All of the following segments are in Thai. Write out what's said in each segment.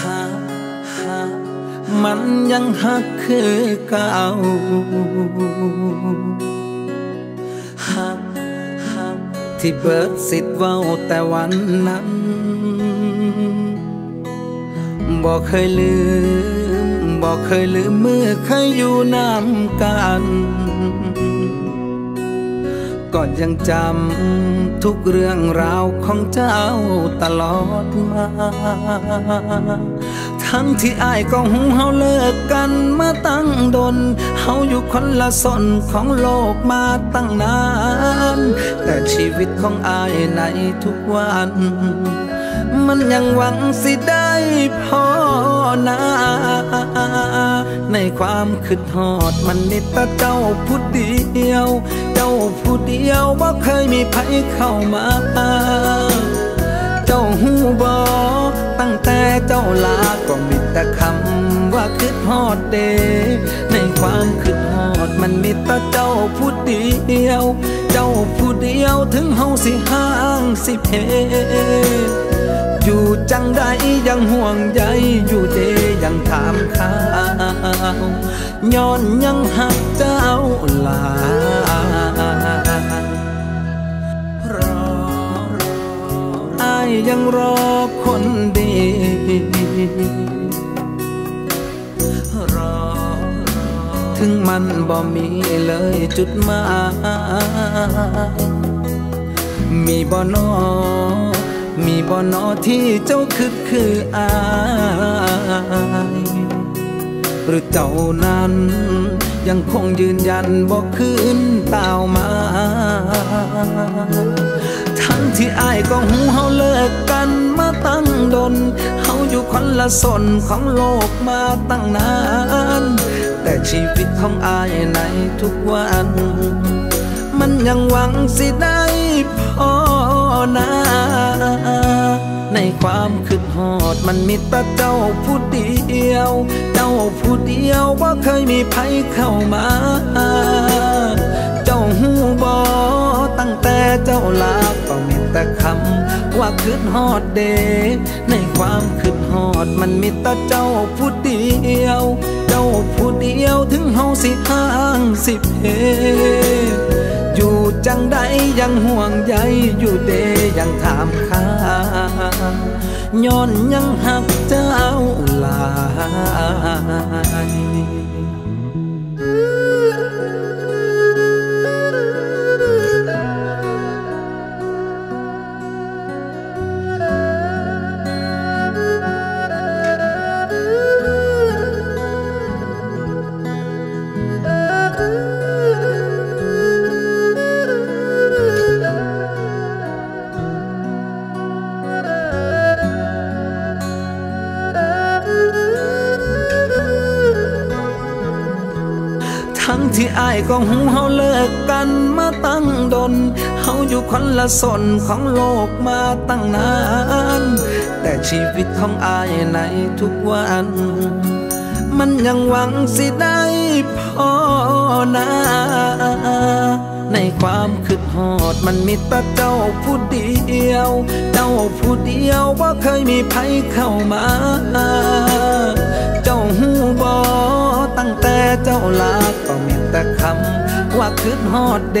หักหักมันยังหักคือเก่าหักหักที่เบิดสิทธิ์เว้าแต่วันนั้นบอกเคยลืมบอกเคยลืมเมื่อเคยอยู่น้ำกัน ก็ยังจำทุกเรื่องราวของเจ้าตลอดมา ทั้งที่อายก็หูเฮาเลิกกันมาตั้งดน เฮาอยู่คนละสนของโลกมาตั้งนาน แต่ชีวิตของอายในทุกวัน มันยังหวังสิได้พอนาในความคิดหอดมันนิแต่เจ้าผู้เดียว ผู้เดียวบ่เคยมีไผเข้ามา เจ้าหูบอตั้งแต่เจ้าลาก็มีแต่คำว่าคิดฮอดเด ในความคิดฮอดมันมีแต่เจ้าผู้เดียว เจ้าผู้เดียวถึงเฮาสิห่างสิเพอยู่จังใดยังห่วงใยอยู่เดยังถามข่าว ย้อนยังหักเจ้าลารออายยังรอคนดีรอถึงมันบ่มีเลยจุดหมายมีบ่นอมีบ่นอที่เจ้าคิดคืออาย หรือเจ้านั้น ยังคงยืนยันบอกคืนเต่ามา ทั้งที่อายก็หูเฮาเลิกกันมาตั้งดนเฮาอยู่คนละสนของโลกมาตั้งนาน แต่ชีวิตของอายในทุกวัน มันยังหวังสิได้ ความคิดหอดมันมีแต่เจ้าผู้เดียว เจ้าผู้เดียวว่าเคยมีภัยเข้ามา เจ้าหูบอตั้งแต่เจ้าลาก็มีแต่คำว่าคิดฮอดเด ในความคิดฮอดมันมีแต่เจ้าผู้เดียว เจ้าผู้เดียวถึงเฮาสิห่างสิเพ่ จังใดยังห่วงใยอยู่เดยังถามข้าย้อนยังหักเจ้าหลาย ทั้งที่อายก็หูเฮาเลิกกันมาตั้งดนเฮาอยู่คนละสนของโลกมาตั้งนาน แต่ชีวิตของอายในทุกวัน มันยังหวังสิได้พอนา ในความคิดหอดมันมีแต่เจ้าผู้เดียว เจ้าผู้เดียวว่าเคยมีภัยเข้ามา เจ้าหูบอตั้งแต่เจ้าลาก็มีแต่คำว่าคิดฮอดเด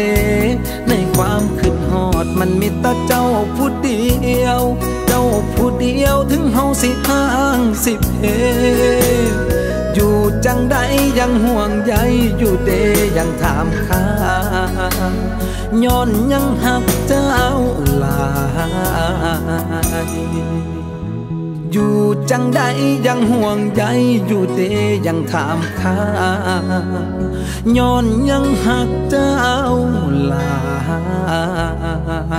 ในความคิดฮอดมันมีแต่เจ้าผู้เดียว เจ้าผู้เดียวถึงเฮาสิห่างสิเพ จังใดยังห่วงใยอยู่เดยังถามข้าย้อนยังหักเจ้าหลายอยู่จังใดยังห่วงใยอยู่เดยังถามข้าย้อนยังหักเจ้าหลา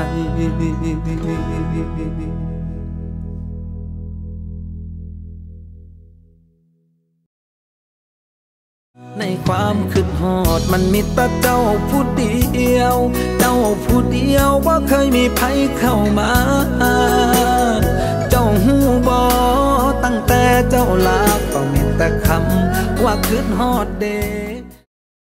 ย ในความคืดหอด มันมีแต่เจ้าผู้เดียว เจ้าผู้เดียวว่าเคยมีภัยเข้ามา เจ้าหูบอตั้งแต่เจ้าลาก็มีแต่คำว่าคืดหอดเด